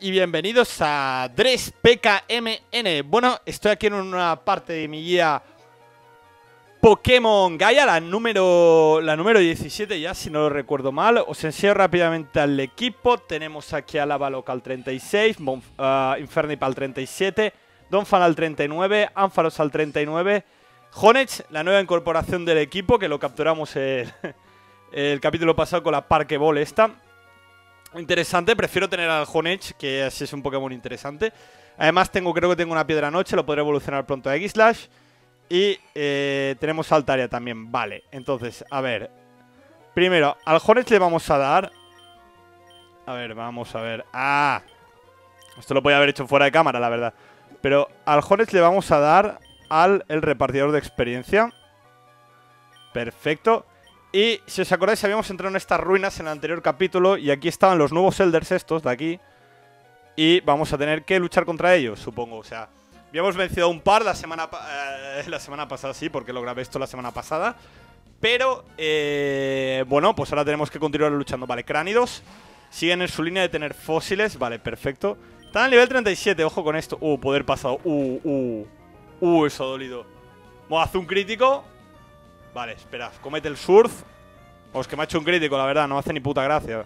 y bienvenidos a Dres PKMN. Bueno, estoy aquí en una parte de mi guía Pokémon Gaia, la número, la número 17 ya, si no lo recuerdo mal. Os enseño rápidamente al equipo. Tenemos aquí a Lava Local 36, Bonf uh, Infernip al 37, Donphan al 39, Ampharos al 39, Honech, la nueva incorporación del equipo, que lo capturamos el, el capítulo pasado con la Parque Ball esta. Interesante, prefiero tener al Honech, que así es un Pokémon interesante. Además, tengo, creo que tengo una piedra noche, lo podré evolucionar pronto a X-Slash. Y eh, tenemos Altaria también. Vale, entonces, a ver. Primero, al Honech le vamos a dar. A ver, vamos a ver. ¡Ah! Esto lo podía haber hecho fuera de cámara, la verdad. Pero al Honech le vamos a dar al el repartidor de experiencia. Perfecto. Y si os acordáis, habíamos entrado en estas ruinas en el anterior capítulo y aquí estaban los nuevos Elders estos de aquí. Y vamos a tener que luchar contra ellos, supongo. O sea, habíamos vencido un par la semana, eh, la semana pasada, sí, porque lo grabé esto la semana pasada. Pero, eh, bueno, pues ahora tenemos que continuar luchando. Vale, cránidos siguen en su línea de tener fósiles. Vale, perfecto. Están al nivel 37, ojo con esto. Uh, poder pasado. Uh, uh. Uh, eso ha dolido. Bueno, hace un crítico. Vale, espera, comete el surf. Os que me ha hecho un crítico, la verdad, no hace ni puta gracia.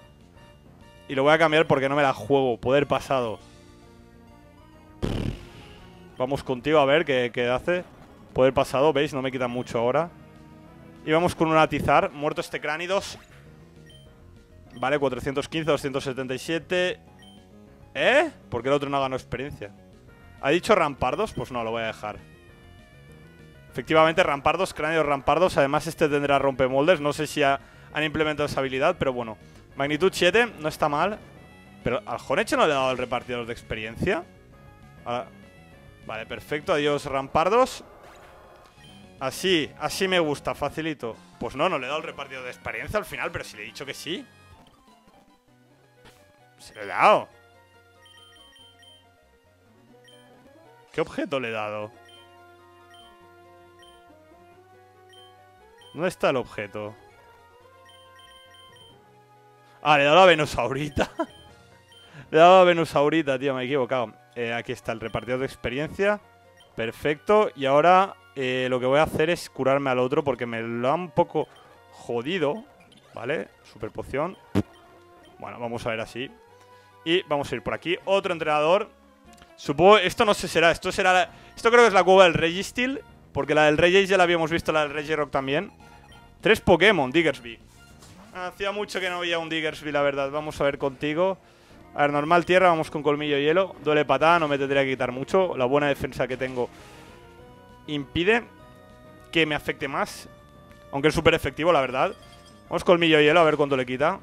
Y lo voy a cambiar porque no me la juego. Poder pasado. Vamos contigo a ver qué, qué hace. Poder pasado, ¿veis? No me quita mucho ahora. Y vamos con un atizar. Muerto este cránidos. Vale, 415, 277. ¿Eh? ¿Por qué el otro no ganó experiencia? ¿Ha dicho rampardos? Pues no, lo voy a dejar. Efectivamente, rampardos, cráneos rampardos. Además, este tendrá rompemoldes. No sé si ha, han implementado esa habilidad, pero bueno. Magnitud 7, no está mal. Pero al Joneche no le ha dado el repartidor de experiencia. Vale, perfecto. Adiós, rampardos. Así, así me gusta, facilito. Pues no, no le he dado el repartidor de experiencia al final, pero si le he dicho que sí. Se le he dado. ¿Qué objeto le he dado? ¿Dónde está el objeto? Ah, le he dado a Venusaurita. le he dado a Venusaurita, tío, me he equivocado. Eh, aquí está el repartidor de experiencia. Perfecto. Y ahora eh, lo que voy a hacer es curarme al otro porque me lo ha un poco jodido. ¿Vale? Super poción. Bueno, vamos a ver así. Y vamos a ir por aquí. Otro entrenador. Supongo... Esto no sé será. Esto será... La, esto creo que es la cueva del Registil. Porque la del Regis ya la habíamos visto, la del Regirock también. Tres Pokémon, Diggersby. Hacía mucho que no veía un Diggersby, la verdad. Vamos a ver contigo. A ver, normal tierra, vamos con colmillo hielo. Duele patada, no me tendría que quitar mucho. La buena defensa que tengo impide que me afecte más. Aunque es súper efectivo, la verdad. Vamos colmillo hielo, a ver cuánto le quita.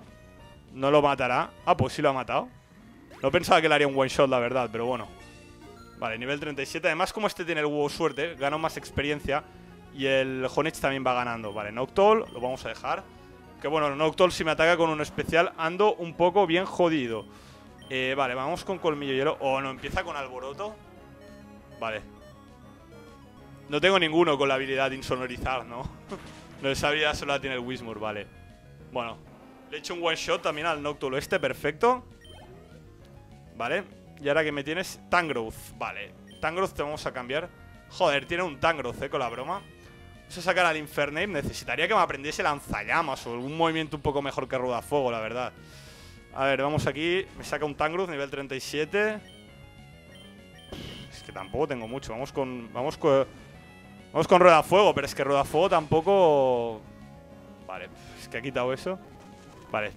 No lo matará. Ah, pues sí lo ha matado. No pensaba que le haría un one shot, la verdad, pero bueno. Vale, nivel 37. Además, como este tiene el huevo suerte, gano más experiencia. Y el Honech también va ganando. Vale, Noctol, lo vamos a dejar. Que bueno, Noctol si me ataca con un especial ando un poco bien jodido. Eh, vale, vamos con Colmillo Hielo. Oh, no, empieza con Alboroto. Vale. No tengo ninguno con la habilidad de insonorizar, ¿no? no, esa habilidad solo la tiene el Wismur, vale. Bueno, le he hecho un one shot también al Noctul este, perfecto. Vale. Y ahora que me tienes Tangrowth, vale. Tangrowth te vamos a cambiar. Joder, tiene un Tangrowth, eh, con la broma. A sacar al Infernape. Necesitaría que me aprendiese lanzallamas o algún movimiento un poco mejor que Rudafuego, la verdad. A ver, vamos aquí. Me saca un Tangrowth, nivel 37. Es que tampoco tengo mucho. Vamos con... Vamos con... Vamos con Rueda Fuego, pero es que Rueda Fuego tampoco... Vale, es que ha quitado eso. Vale.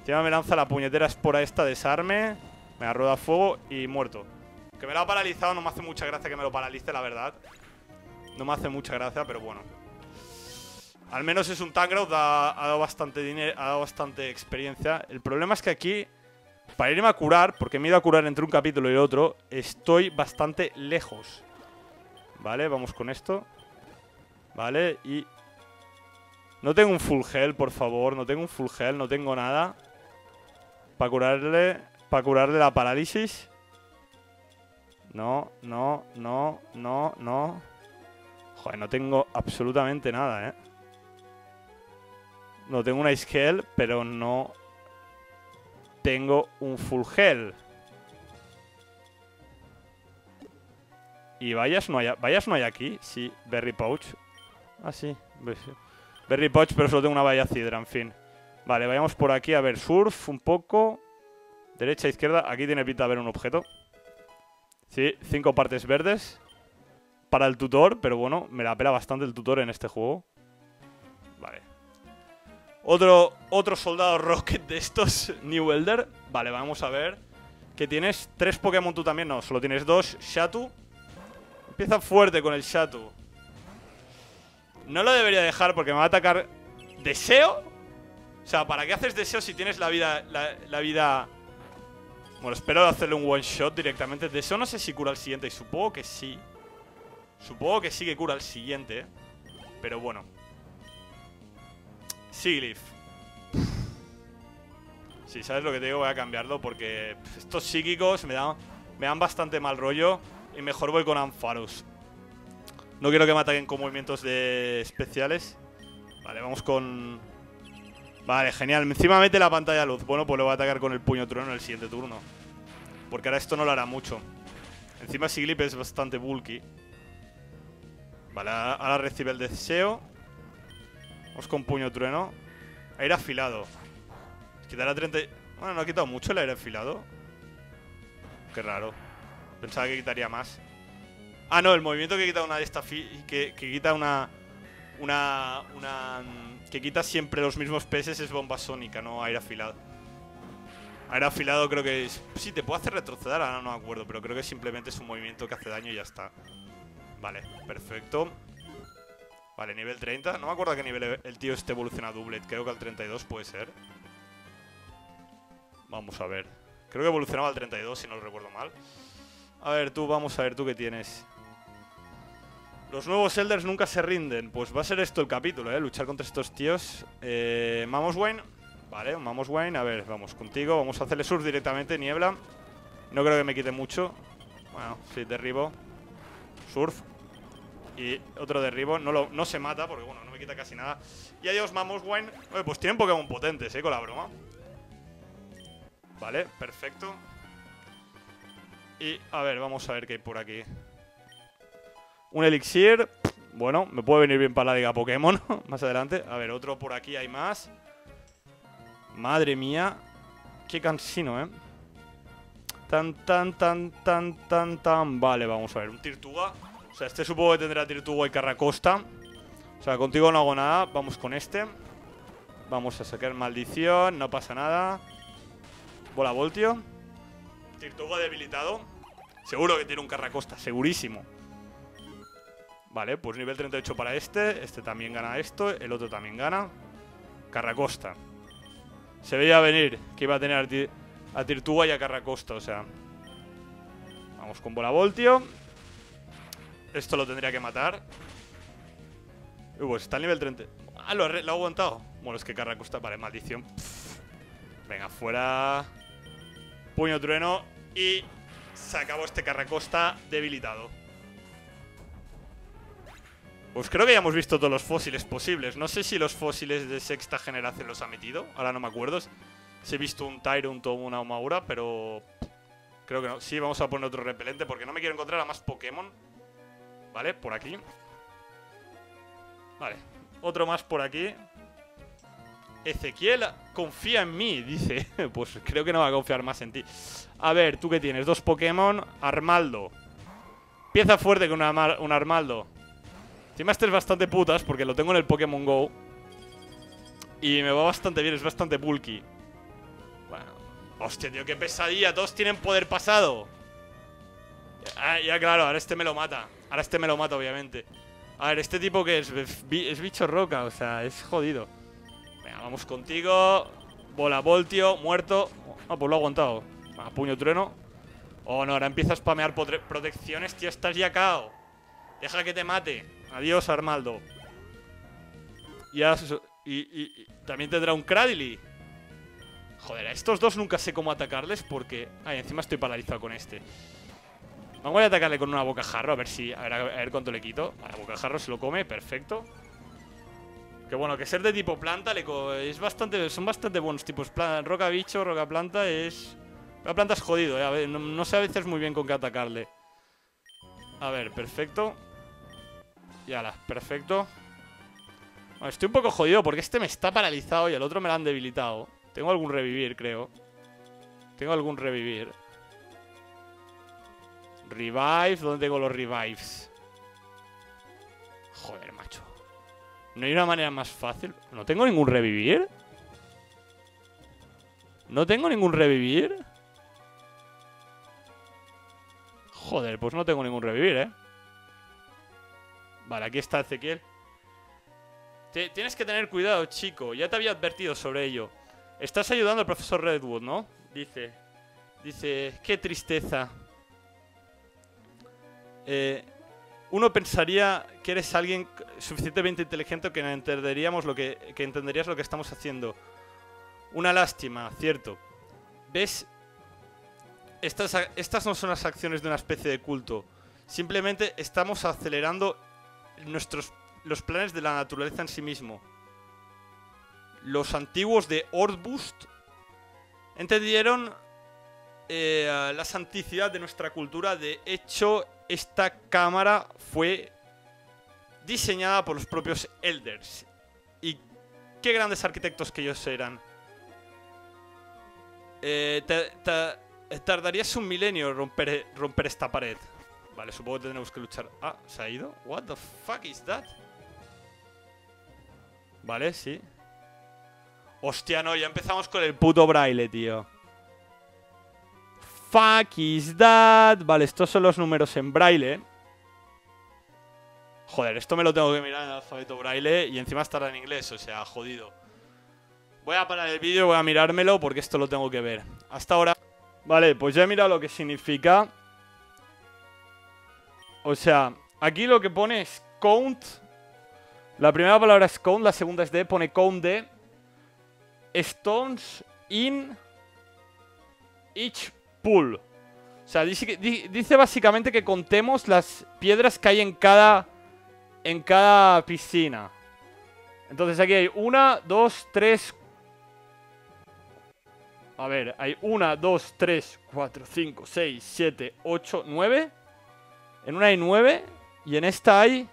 Encima me lanza la puñetera espora esta, desarme. Me ha Rueda Fuego y muerto. Que me lo ha paralizado, no me hace mucha gracia que me lo paralice, la verdad. No me hace mucha gracia, pero bueno. Al menos es un Tangrowth, ha, dado bastante dinero, ha dado bastante experiencia. El problema es que aquí, para irme a curar, porque me he ido a curar entre un capítulo y el otro, estoy bastante lejos. Vale, vamos con esto. Vale, y... No tengo un full gel, por favor. No tengo un full gel, no tengo nada. Para curarle... Para curarle la parálisis. No, no, no, no, no. Joder, no tengo absolutamente nada, ¿eh? No tengo una Ice pero no tengo un Full Gel. Y vallas no hay, vallas no hay aquí. Sí, Berry Pouch. Ah, pues sí. Berry Pouch, pero solo tengo una valla Cidra, en fin. Vale, vayamos por aquí a ver. Surf un poco. Derecha, izquierda. Aquí tiene pinta de haber un objeto. Sí, cinco partes verdes. Para el tutor, pero bueno, me la pela bastante el tutor en este juego. Vale. Otro, otro soldado rocket de estos, New Elder. Vale, vamos a ver. ¿Qué tienes? ¿Tres Pokémon tú también? No, solo tienes dos. Shatu. Empieza fuerte con el Shatu. No lo debería dejar porque me va a atacar Deseo. O sea, ¿para qué haces Deseo si tienes la vida... La, vida... Bueno, espero hacerle un one shot directamente. Deseo no sé si cura al siguiente y supongo que sí. Supongo que sí que cura al siguiente. Pero bueno. Siglif. Si sabes lo que te digo, voy a cambiarlo porque estos psíquicos me dan, me dan bastante mal rollo y mejor voy con Ampharos. No quiero que me ataquen con movimientos de especiales. Vale, vamos con... Vale, genial. Encima mete la pantalla luz. Bueno, pues lo voy a atacar con el puño trueno en el siguiente turno. Porque ahora esto no lo hará mucho. Encima Siglip es bastante bulky. Vale, ahora recibe el deseo. Vamos con puño trueno. Aire afilado. Quitará 30... Bueno, no ha quitado mucho el aire afilado. Qué raro. Pensaba que quitaría más. Ah, no, el movimiento que quita una de estas... Que, que quita una... Una... Una... Que quita siempre los mismos peces es bomba sónica, no aire afilado. Aire afilado creo que es... Sí, te puede hacer retroceder, ahora no me acuerdo, pero creo que simplemente es un movimiento que hace daño y ya está. Vale, perfecto. Vale, nivel 30. No me acuerdo a qué nivel el tío este evoluciona Doublet. Creo que al 32 puede ser. Vamos a ver. Creo que evolucionaba al 32, si no lo recuerdo mal. A ver, tú, vamos a ver, tú qué tienes. Los nuevos Elders nunca se rinden. Pues va a ser esto el capítulo, ¿eh? Luchar contra estos tíos. Eh, Mamos Wayne. Vale, Mamos Wayne. A ver, vamos contigo. Vamos a hacerle surf directamente, niebla. No creo que me quite mucho. Bueno, sí, derribo. Surf. Y otro derribo. No, lo, no se mata porque, bueno, no me quita casi nada. Y adiós, Mamos Wayne. Oye, pues tienen Pokémon potentes, ¿eh? Con la broma. Vale, perfecto. Y, a ver, vamos a ver qué hay por aquí. Un elixir. Bueno, me puede venir bien para la liga Pokémon más adelante. A ver, otro por aquí hay más. Madre mía. Qué cansino, ¿eh? Tan, tan, tan, tan, tan, tan. Vale, vamos a ver. Un Tirtuga. O sea, este supongo que tendrá Tirtuga y Carracosta. O sea, contigo no hago nada. Vamos con este. Vamos a sacar maldición. No pasa nada. Bola Voltio. Tirtuga debilitado. Seguro que tiene un Carracosta, segurísimo. Vale, pues nivel 38 para este. Este también gana esto. El otro también gana. Carracosta. Se veía venir que iba a tener a, Tirtuga y a Carracosta, o sea. Vamos con Bola Voltio. Esto lo tendría que matar. Uy, pues está al nivel 30. Ah, lo, ha aguantado. Bueno, es que Carracosta, vale, maldición. Venga, fuera. Puño trueno y se acabó este carracosta debilitado. Pues creo que ya hemos visto todos los fósiles posibles. No sé si los fósiles de sexta generación los ha metido. Ahora no me acuerdo. Si he visto un Tyrant o una Umaura, pero... Creo que no. Sí, vamos a poner otro repelente porque no me quiero encontrar a más Pokémon. Vale, por aquí. Vale. Otro más por aquí. Ezequiel confía en mí, dice. pues creo que no va a confiar más en ti. A ver, ¿tú qué tienes? Dos Pokémon. Armaldo. Pieza fuerte con un Armaldo. Encima este es bastante putas porque lo tengo en el Pokémon GO. Y me va bastante bien, es bastante bulky. Hostia, tío, qué pesadilla. Todos tienen poder pasado. Ah, ya claro, ahora este me lo mata. Ahora este me lo mata, obviamente. A ver, este tipo que es, es bicho roca, o sea, es jodido. Vamos contigo. Bola Voltio, muerto. Ah, pues lo ha aguantado. A puño trueno. Oh, no, ahora empieza a spamear protecciones, tío. Estás ya cao. Deja que te mate. Adiós, Armaldo. Ya, y, y, también tendrá un Cradily. Joder, a estos dos nunca sé cómo atacarles porque... Ay, encima estoy paralizado con este. Vamos a atacarle con una bocajarro a ver si... A ver, a ver cuánto le quito. A bocajarro se lo come, perfecto. Que bueno, que ser de tipo planta es bastante, son bastante buenos tipos. roca bicho, roca planta es... La planta es jodido, eh, no, sé a veces muy bien con qué atacarle. A ver, perfecto. Y ala, perfecto. Estoy un poco jodido porque este me está paralizado y el otro me lo han debilitado. Tengo algún revivir, creo. Tengo algún revivir. Revive, ¿dónde tengo los revives? Joder, macho. ¿No hay una manera más fácil? ¿No tengo ningún revivir? ¿No tengo ningún revivir? Joder, pues no tengo ningún revivir, ¿eh? Vale, aquí está Ezequiel. tienes que tener cuidado, chico. Ya te había advertido sobre ello. Estás ayudando al profesor Redwood, ¿no? Dice. Dice, qué tristeza. Eh, uno pensaría que eres alguien suficientemente inteligente que entenderíamos lo que, que entenderías lo que estamos haciendo. Una lástima, cierto. ¿Ves? Estas, estas no son las acciones de una especie de culto. Simplemente estamos acelerando nuestros, los planes de la naturaleza en sí mismo. Los antiguos de Ordbust entendieron eh, la santicidad de nuestra cultura. De hecho, esta cámara fue diseñada por los propios Elders. Y qué grandes arquitectos que ellos eran. Eh, tardarías un milenio romper, romper esta pared. Vale, supongo que tendremos que luchar. Ah, ¿se ha ido? What the fuck is that? Vale, sí. Hostia, no, ya empezamos con el puto braille, tío. Fuck is that? Vale, estos son los números en braille. Joder, esto me lo tengo que mirar en el alfabeto braille y encima estará en inglés, o sea, jodido. Voy a parar el vídeo voy a mirármelo porque esto lo tengo que ver. Hasta ahora... Vale, pues ya he mirado lo que significa. O sea, aquí lo que pone es count. La primera palabra es count, la segunda es de, pone count de stones in each pool. O sea, dice, dice, básicamente que contemos las piedras que hay en cada, en cada piscina. Entonces aquí hay una, dos, tres... A ver, hay una, dos, tres, cuatro, cinco, seis, siete, ocho, nueve... En una hay 9 y en esta hay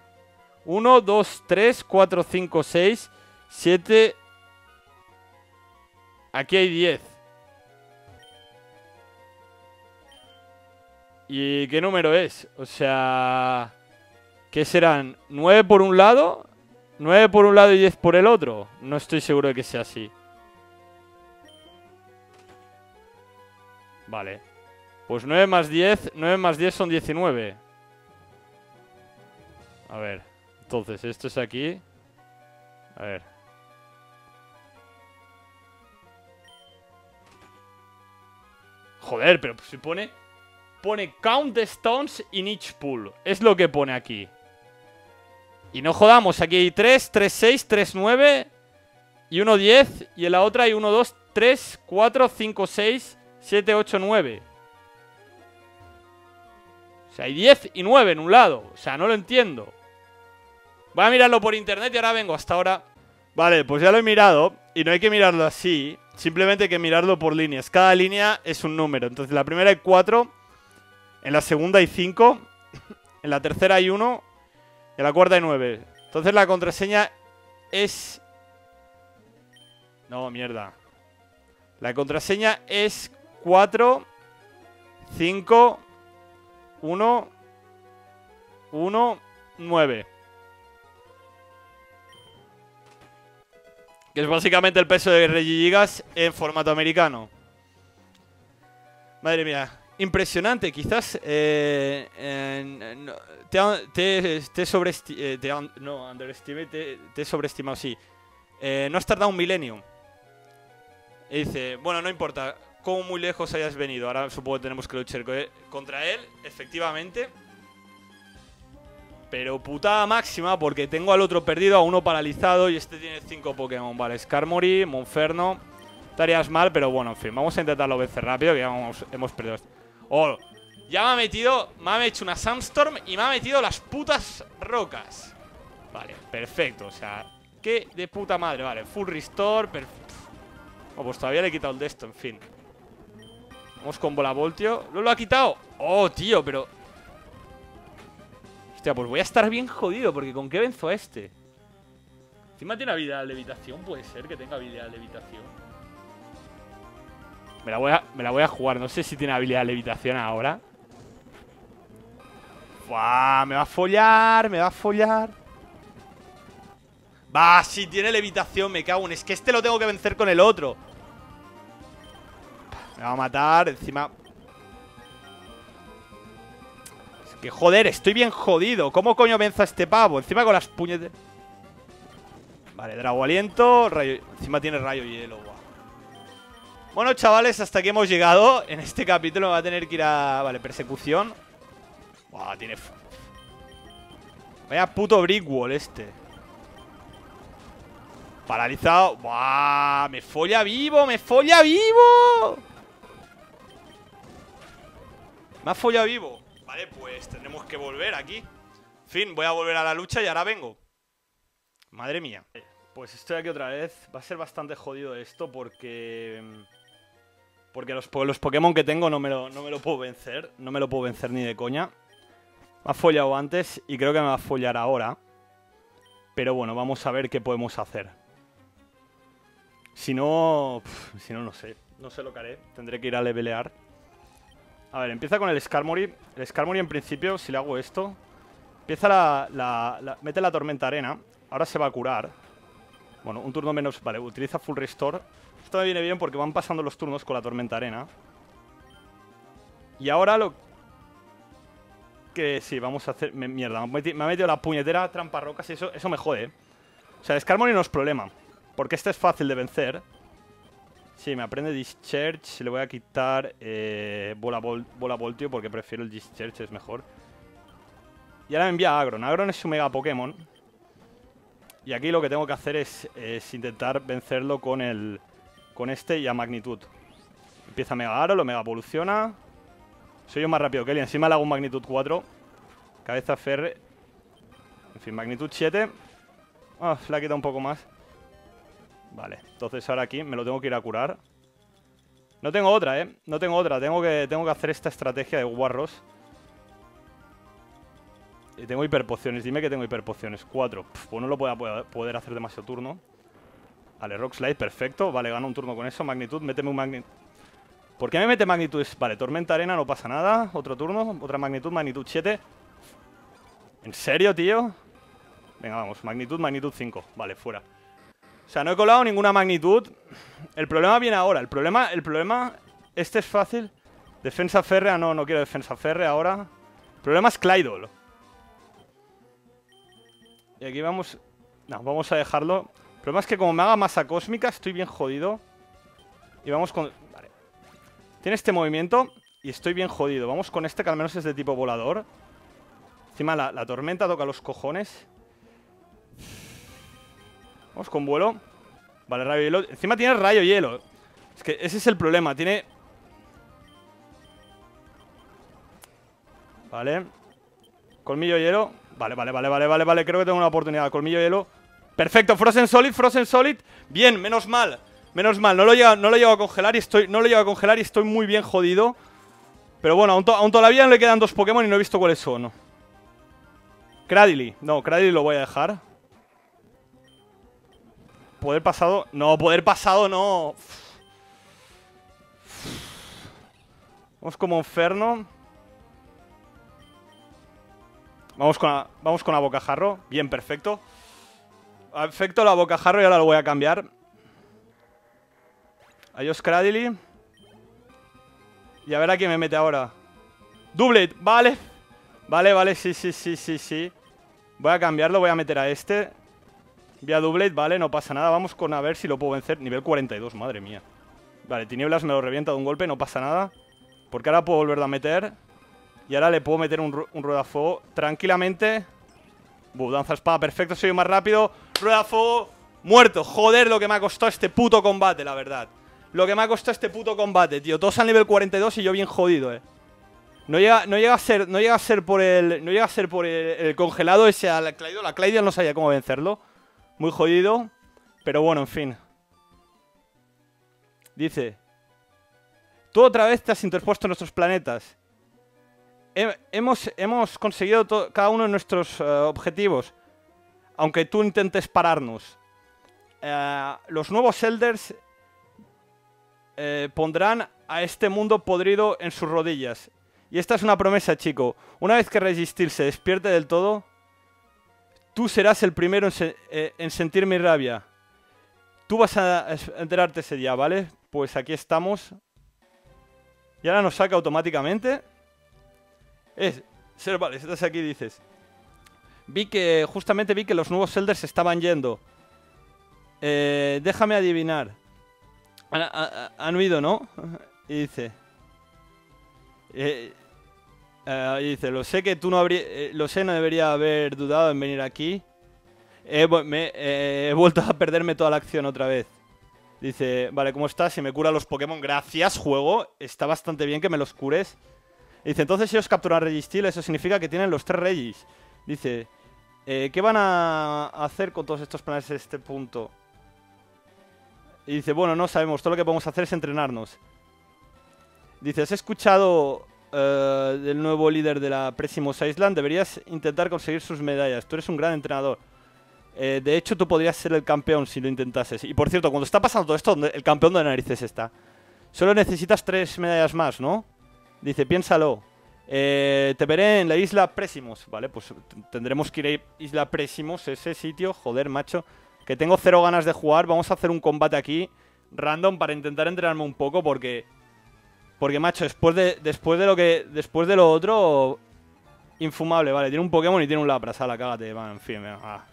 1, 2, 3, 4, 5, 6, 7... Aquí hay 10. ¿Y qué número es? O sea... ¿Qué serán? ¿9 por un lado? ¿9 por un lado y 10 por el otro? No estoy seguro de que sea así. Vale. Pues 9 más 10, 9 más 10 son 19. A ver. Entonces, esto es aquí. A ver. Joder, pero si pone... Pone count the stones in each pool. Es lo que pone aquí. Y no jodamos, aquí hay 3, 3, 6, 3, 9 y 1, 10. Y en la otra hay 1, 2, 3, 4, 5, 6, 7, 8, 9. O sea, hay 10 y 9 en un lado. O sea, no lo entiendo. Voy a mirarlo por internet y ahora vengo hasta ahora. Vale, pues ya lo he mirado. Y no hay que mirarlo así. Simplemente hay que mirarlo por líneas. Cada línea es un número. Entonces, en la primera hay 4. En la segunda hay 5. En la tercera hay 1. En la cuarta hay 9. Entonces, la contraseña es... No, mierda. La contraseña es 4, 5, 1, 1, 9. Que es básicamente el peso de Gigas en formato americano. Madre mía. Impresionante. Quizás eh, te, te, te, eh, te, no, underestimé, te, te sobreestimado, sí. Eh, no has tardado un milenio. Y dice, bueno, no importa cómo muy lejos hayas venido. Ahora supongo que tenemos que luchar contra él, efectivamente. Pero putada máxima porque tengo al otro perdido, a uno paralizado y este tiene cinco Pokémon. Vale, Skarmory, Monferno. Estarías mal, pero bueno, en fin. Vamos a intentarlo vencer rápido, que ya hemos, perdido. Oh, ya me ha metido, me ha hecho una Sandstorm y me ha metido las putas rocas. Vale, perfecto, o sea, qué de puta madre. Vale, full restore, Oh, pues todavía le he quitado el de esto, en fin. Vamos con bola voltio. ¿Lo, lo ha quitado? Oh, tío, pero Hostia, pues voy a estar bien jodido, porque ¿con qué venzo a este? Encima tiene habilidad de levitación, puede ser que tenga habilidad de levitación. Me la voy a, me la voy a jugar, no sé si tiene habilidad de levitación ahora. Buah, me va a follar, me va a follar. Va, sí, tiene levitación, me cago en... Es que este lo tengo que vencer con el otro. Me va a matar, encima... que, joder, estoy bien jodido. ¿Cómo coño venzo a este pavo? Encima con las puñetas... Vale, Drago Aliento. Encima tiene rayo hielo. Bueno, chavales, hasta aquí hemos llegado. En este capítulo me va a tener que ir a... Vale, persecución. Buah, tiene... Vaya puto brickwall este. Paralizado. ¡Buah! ¡Me folla vivo! ¡Me folla vivo! Me ha follado vivo. Pues tendremos que volver aquí. Fin, voy a volver a la lucha y ahora vengo. Madre mía. Pues estoy aquí otra vez. Va a ser bastante jodido esto porque... Porque los, los Pokémon que tengo no me, lo, no me lo puedo vencer. No me lo puedo vencer ni de coña. Me ha follado antes y creo que me va a follar ahora. Pero bueno, vamos a ver qué podemos hacer. Si no... si no, no sé. No sé lo que haré. Tendré que ir a levelear. A ver, empieza con el Skarmory. El Skarmory en principio, si le hago esto... Empieza la, la, Mete la Tormenta Arena. Ahora se va a curar. Bueno, un turno menos... Vale, utiliza Full Restore. Esto me viene bien porque van pasando los turnos con la Tormenta Arena. Y ahora lo que sí, vamos a hacer... mierda, me ha metido la puñetera trampa rocas y eso, eso me jode. O sea, Skarmory no es problema. Porque este es fácil de vencer. Sí, me aprende Discharge. Le voy a quitar eh, bola, bola Voltio porque prefiero el Discharge, es mejor. Y ahora me envía Agron. Agron es su mega Pokémon. Y aquí lo que tengo que hacer es, intentar vencerlo con el con este y a magnitud. Empieza Mega Aro, lo Mega Evoluciona. Soy yo más rápido que él y encima le hago un magnitud 4. Cabeza ferre. En fin, magnitud 7. Ah, le ha quitado un poco más. Vale, entonces ahora aquí me lo tengo que ir a curar. No tengo otra, ¿eh? No tengo otra. Tengo que, tengo que hacer esta estrategia de guarros. Y tengo hiperpociones. Dime que tengo hiperpociones. Cuatro. pues no lo voy a poder hacer demasiado turno. Vale, Rock Slide, perfecto. Vale, gano un turno con eso. Magnitud, méteme un magnitud. ¿Por qué me mete magnitud? Vale, Tormenta Arena, no pasa nada. Otro turno, otra magnitud, magnitud 7. ¿En serio, tío? Venga, vamos. Magnitud, magnitud 5. Vale, fuera. O sea, no he colado ninguna magnitud. El problema viene ahora. El problema, el problema... Este es fácil. Defensa férrea, no, no quiero defensa férrea ahora. El problema es Clydol. Y aquí vamos... No, vamos a dejarlo. El problema es que como me haga masa cósmica, estoy bien jodido. Y vamos con... Vale. Tiene este movimiento y estoy bien jodido. Vamos con este que al menos es de tipo volador. Encima la, la tormenta toca los cojones. Vamos con vuelo. Vale, rayo hielo. Encima tiene rayo hielo. Es que ese es el problema. Tiene... Vale. Colmillo hielo. Vale, vale, vale, vale, vale, vale. Creo que tengo una oportunidad. Colmillo hielo. Perfecto. Frozen Solid, Frozen Solid. Bien, menos mal. Menos mal. No lo llevo, no a congelar y estoy... No lo llevo a congelar y estoy muy bien jodido. Pero bueno, aún, aún todavía le quedan dos Pokémon y no he visto cuáles son. Cradily. No, Cradily lo voy a dejar. Poder pasado. No, poder pasado no. Vamos como Inferno. Vamos con, la, vamos con la bocajarro. Bien, perfecto. Perfecto la bocajarro y ahora lo voy a cambiar. Adiós, Cradily. Y a ver a quién me mete ahora. Doublet, vale. Vale, vale, sí, sí, sí, sí, sí. Voy a cambiarlo, voy a meter a este. Vía Doublet, vale, no pasa nada. Vamos con a ver si lo puedo vencer. Nivel 42, madre mía. Vale, Tinieblas me lo revienta de un golpe, no pasa nada. Porque ahora puedo volverlo a meter. Y ahora le puedo meter un, un rueda fuego tranquilamente. Buh, danza espada, perfecto, soy más rápido. Rueda fuego, muerto. Joder, lo que me ha costado este puto combate, la verdad. Lo que me ha costado este puto combate, tío. Todos al nivel 42 y yo bien jodido, eh. No llega, no llega a ser, no llega a ser por el, no llega a ser por el, congelado ese al Clyde. La Clyde no sabía cómo vencerlo. Muy jodido. Pero bueno, en fin. Dice. Tú otra vez te has interpuesto en nuestros planetas. hemos, hemos conseguido cada uno de nuestros eh, objetivos. Aunque tú intentes pararnos. Eh, los nuevos Elders pondrán a este mundo podrido en sus rodillas. Y esta es una promesa, chico. Una vez que Resistir se despierte del todo, tú serás el primero en sentir mi rabia. Tú vas a enterarte ese día, ¿vale? Pues aquí estamos. Y ahora nos saca automáticamente. Es, ser, vale, estás aquí dices. Vi que, justamente vi que los nuevos Elders se estaban yendo. Eh, déjame adivinar. Han, huido, ¿no? Y dice... Eh, eh, dice, lo sé que tú no habría... lo sé, no debería haber dudado en venir aquí. Eh, he vuelto a perderme toda la acción otra vez. Dice, vale, ¿cómo estás? Si me cura los Pokémon, gracias, juego. Está bastante bien que me los cures. Dice, entonces si os capturan Registil, eso significa que tienen los tres Regis. Dice, eh, ¿qué van a hacer con todos estos planes en este punto? Y dice, bueno, no sabemos, todo lo que podemos hacer es entrenarnos. Dice, ¿has escuchado eh, del nuevo líder de la Presimos Island? Deberías intentar conseguir sus medallas. Tú eres un gran entrenador. Eh, de hecho, tú podrías ser el campeón si lo intentases. Y por cierto, cuando está pasando todo esto, el campeón de narices está. Solo necesitas tres medallas más, ¿no? Dice, piénsalo. Eh, te veré en la isla Présimos. Vale, pues tendremos que ir a Isla Présimos, ese sitio. Joder, macho. Que tengo cero ganas de jugar. Vamos a hacer un combate aquí, random, para intentar entrenarme un poco, porque... Porque, macho, después de, después de lo que... Después de lo otro... Infumable, vale. Tiene un Pokémon y tiene un Lapras. A la cágate, va, en fin, ah.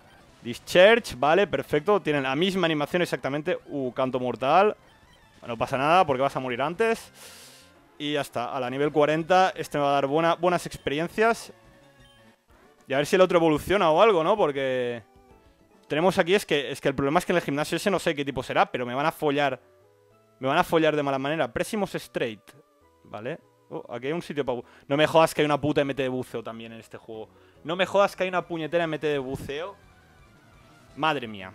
Discharge, vale, perfecto. Tienen la misma animación exactamente. Uh, canto mortal. No pasa nada porque vas a morir antes. Y ya está. A la nivel 40 este me va a dar buenas experiencias. Y a ver si el otro evoluciona o algo, ¿no? Porque... Tenemos aquí es que, es que el problema es que en el gimnasio ese no sé qué tipo será, pero me van a follar. Me van a follar de mala manera. Presimos Straight. ¿Vale? Oh, aquí hay un sitio para... No me jodas que hay una puta MT de buceo también en este juego. No me jodas que hay una puñetera MT de buceo. Madre mía.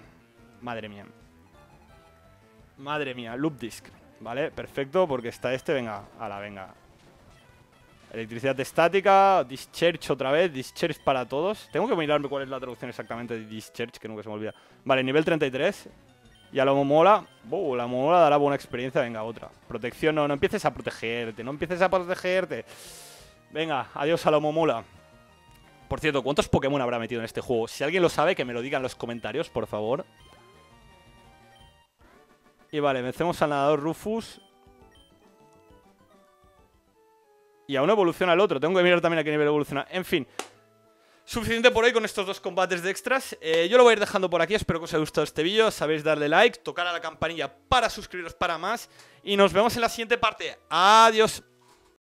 Madre mía. Madre mía. Loop disc. ¿Vale? Perfecto, porque está este. Venga, a la venga. Electricidad estática. Discharge otra vez. Discharge para todos. Tengo que mirarme cuál es la traducción exactamente de Discharge, que nunca se me olvida. Vale, nivel 33. Y a la momola. Uh, la momola dará buena experiencia. Venga, otra. Protección. No, no empieces a protegerte. No empieces a protegerte. Venga, adiós a la momola. Por cierto, ¿cuántos Pokémon habrá metido en este juego? Si alguien lo sabe, que me lo diga en los comentarios, por favor. Y vale, vencemos al nadador Rufus. Y aún evoluciona el otro. Tengo que mirar también a qué nivel evoluciona. En fin. Suficiente por hoy con estos dos combates de extras. Eh, yo lo voy a ir dejando por aquí. Espero que os haya gustado este vídeo. Sabéis darle like, tocar a la campanilla para suscribiros para más. Y nos vemos en la siguiente parte. Adiós.